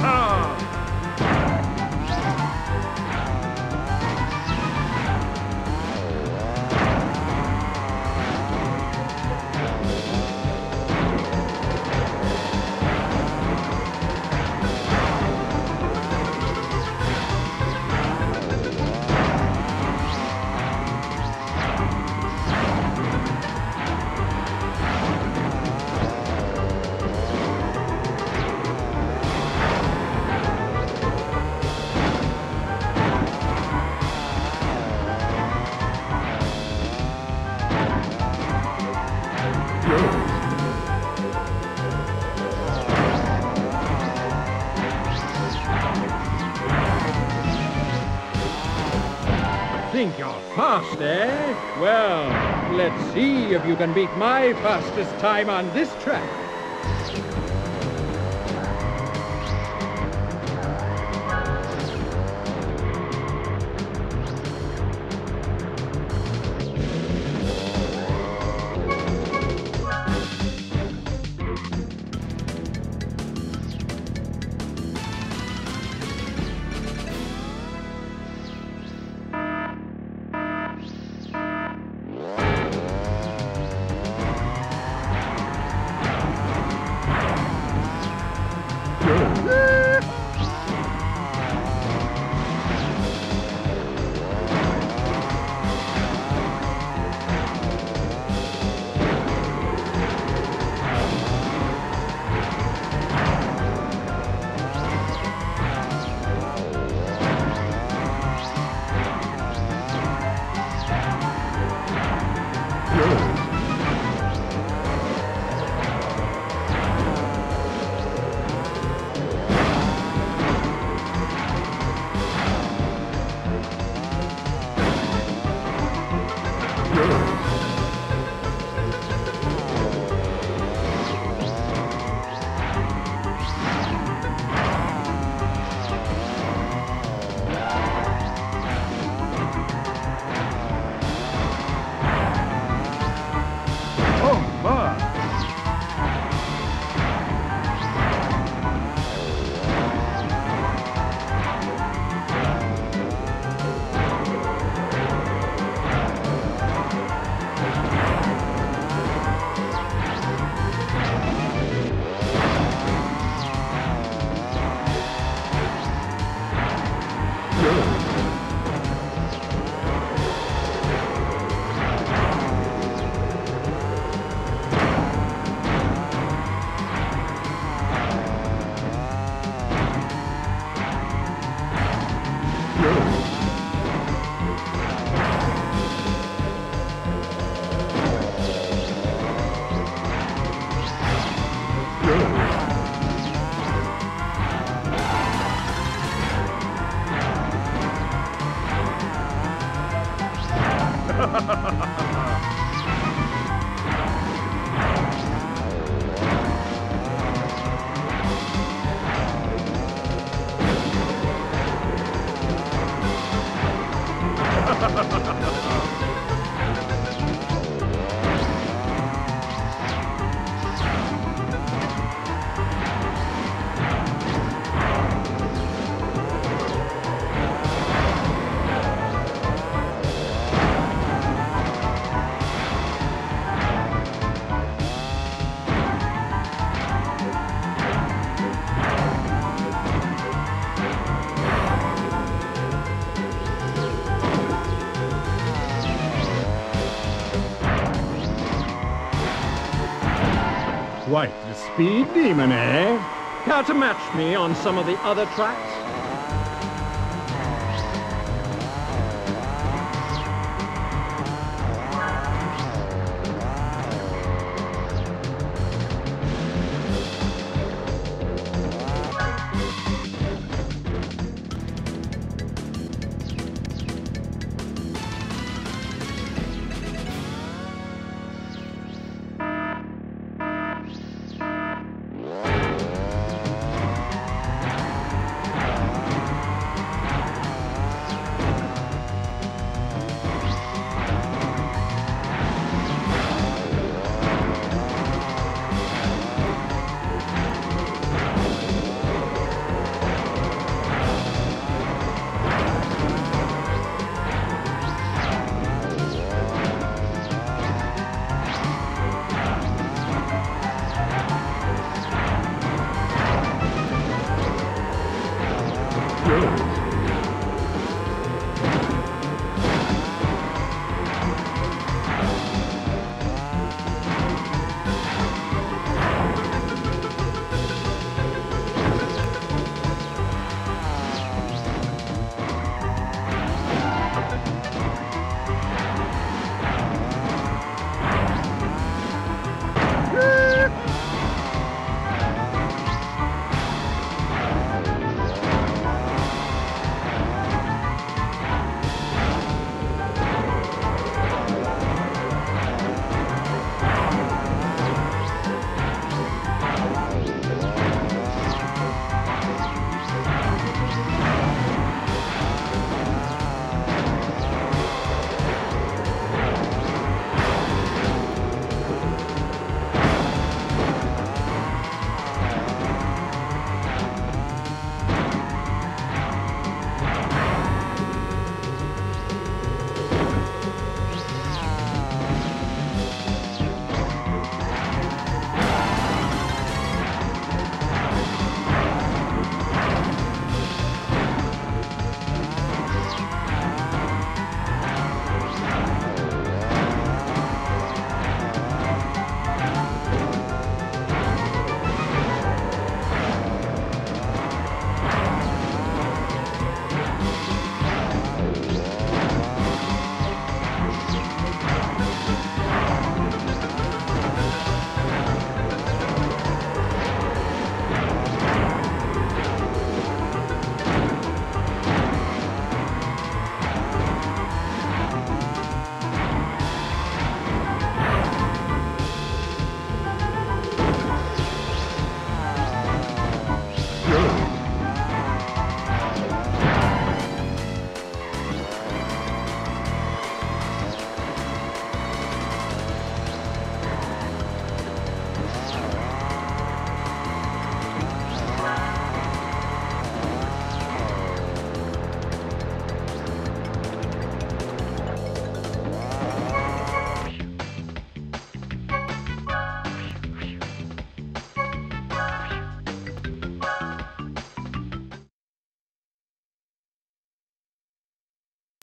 ha! Think you're fast, eh? Well, let's see if you can beat my fastest time on this track. Quite the speed demon, eh? Care to match me on some of the other tracks?